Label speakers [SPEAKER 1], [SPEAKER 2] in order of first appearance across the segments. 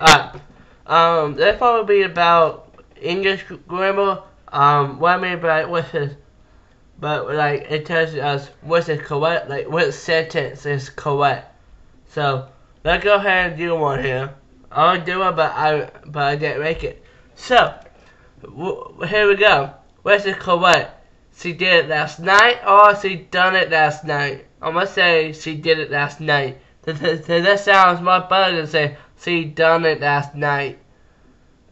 [SPEAKER 1] Alright. Um, that's probably about English grammar. Um, what I mean by what's this? But like it tells us what's it correct, like what sentence is correct. So let's go ahead and do one here. I'll do it, but I but I didn't make it. So here we go. What's it correct? She did it last night, or she done it last night. I'm gonna say she did it last night. That sounds much better than say she done it last night.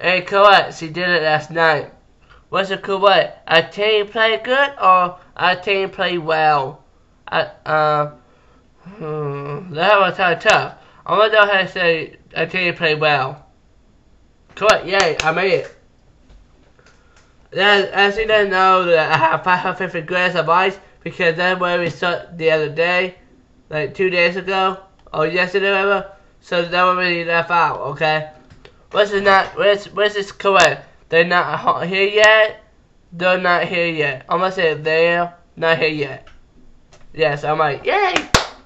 [SPEAKER 1] Hey, correct. She did it last night. What's it correct? A team play good or a team play well? I, uh, hmm, that was kind of tough. I'm gonna go ahead and say a team play well. Correct. Yay! I made it. Then, as you didn't know that I have 550 grams of ice because that's where we started the other day, like two days ago, or yesterday, whatever. So that one really left out, okay? What's is not, what's, what's is correct? They're not here yet? They're not here yet. I'm gonna say they're not here yet. Yes, I'm like, yay!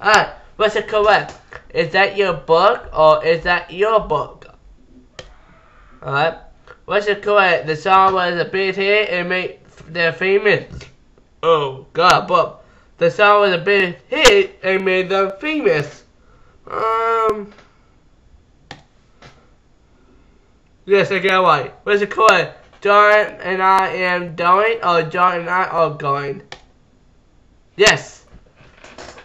[SPEAKER 1] Alright, what's it correct? Is that your book or is that your book? Alright. What's it correct? The song was a big hit and made them famous. Oh god, but the song was a big hit and made them famous. Um Yes, I get right. What's it called? John and I am going, or John and I are going. Yes.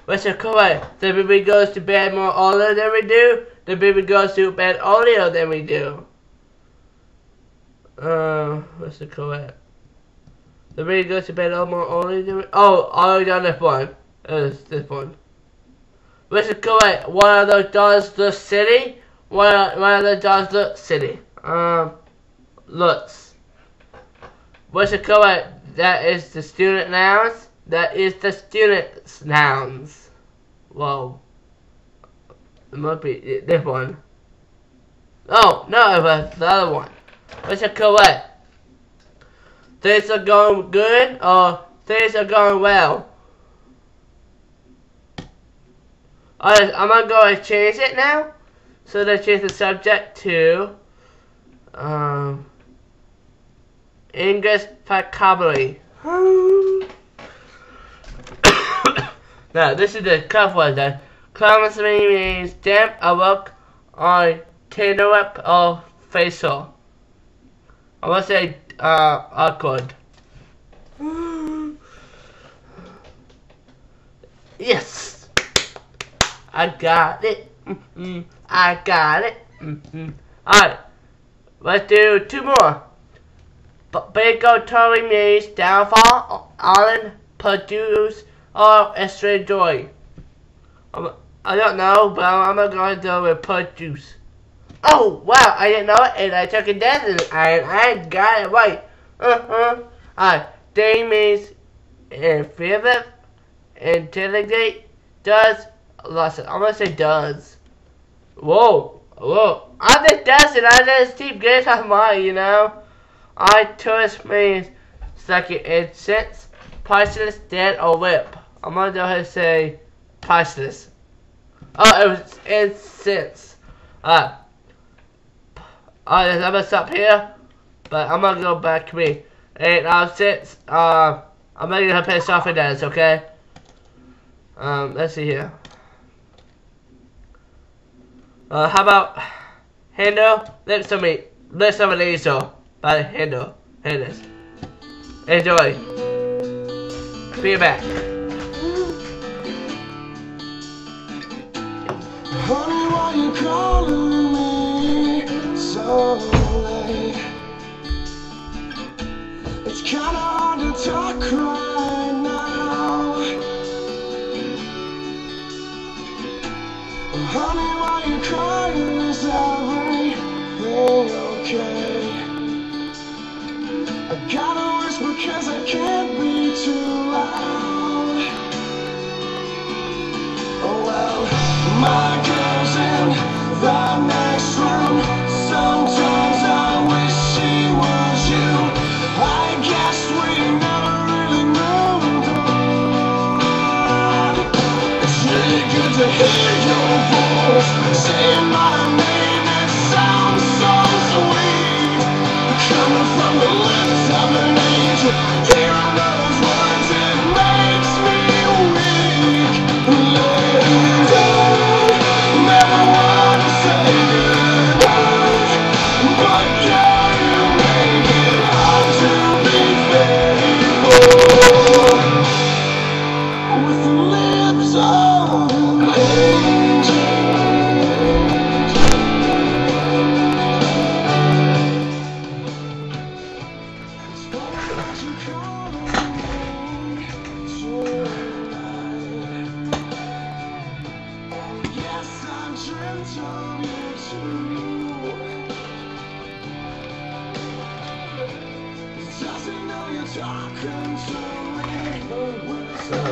[SPEAKER 1] What's the called? The baby goes to bed more earlier than we do. The baby goes to bed earlier than we do. Uh, what's the called? The baby goes to bed more early than we. Oh, I done this one. It's this one. What's it called? One of those dogs the city. One, one of the dogs the city. Um, looks. What's it called? That is the student nouns. That is the student nouns. Whoa. It must be this one. Oh, no, it was the other one. What's it correct? Things are going good or things are going well? I'm gonna go and change it now. So let's change the subject to um, English vocabulary. now, this is the cuff one then. Clumsy means damp, a look on tender up or facial. I want to say uh, awkward. yes! I got it. Mm -hmm. I got it. Mm -hmm. Alright. Let's do two more. Baker Tory May's downfall, Alan produce or extra joy. I don't know, but I'm gonna go with produce. Oh wow, I didn't know it, and I took a test and I, I got it right. Uh huh. Alright, day means in fifth, intelligent, does, lost it. I'm gonna say does. Whoa, whoa. I just does it. I just keep getting off my, you know. I tourist means second incense, priceless, dead, or whip. I'm gonna go ahead and say priceless. Oh, it was incense. Uh, Alright, I'm gonna stop here. But I'm gonna go back to me. And uh, since uh, I'm gonna play software dance, okay? Um, let's see here. Uh, how about Hinder? Let's some me. Let's some laser by Hinder. Here it is. Enjoy. Be back. Honey, why you calling me so late? It's kinda hard to talk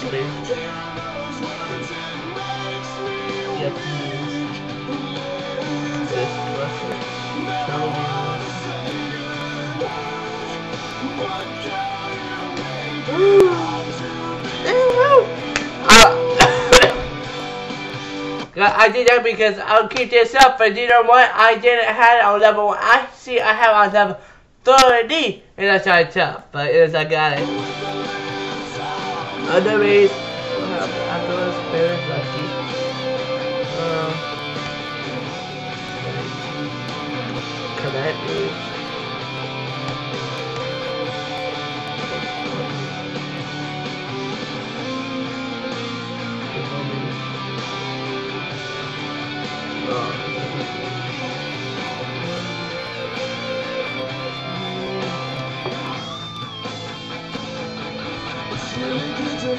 [SPEAKER 1] I did that because I'll keep this up, but you know what? I didn't have it on level 1. I see I have on level 30, and that's how it's up, but it is, I got it. Otherwise,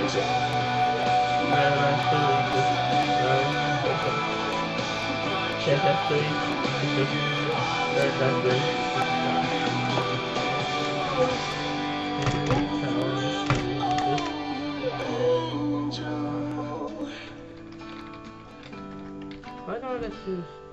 [SPEAKER 1] Why don't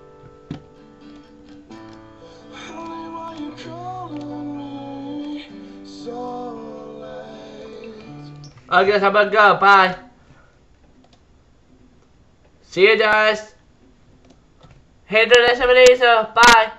[SPEAKER 1] I? Guess I'm gonna go. Bye. See you guys. The next video. Bye.